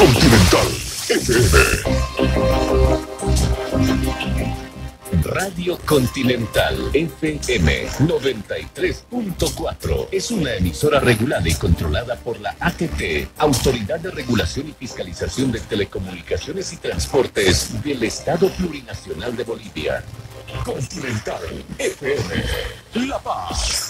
Continental FM. Radio Continental FM 93.4 es una emisora regulada y controlada por la ATT, Autoridad de Regulación y Fiscalización de Telecomunicaciones y Transportes del Estado Plurinacional de Bolivia. Continental FM. La Paz.